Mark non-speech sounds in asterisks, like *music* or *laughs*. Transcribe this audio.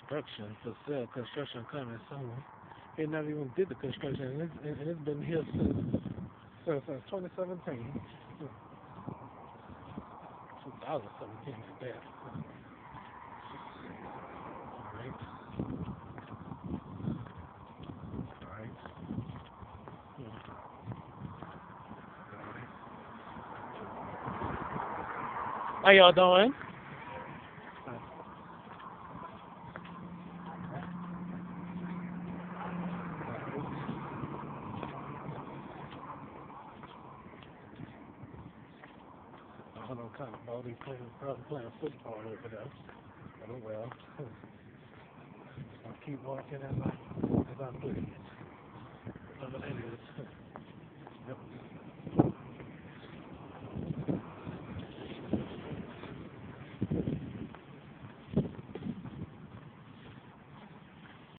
construction for sale. Construction coming soon. He never even did the construction, and it's, and it's been here since since, uh, since 2017. 2017 at that. All right. All right. All right. How y'all doing? Don't know kind of ball they playing probably playing football over there. Oh *laughs* well. I'll keep walking as I as I please.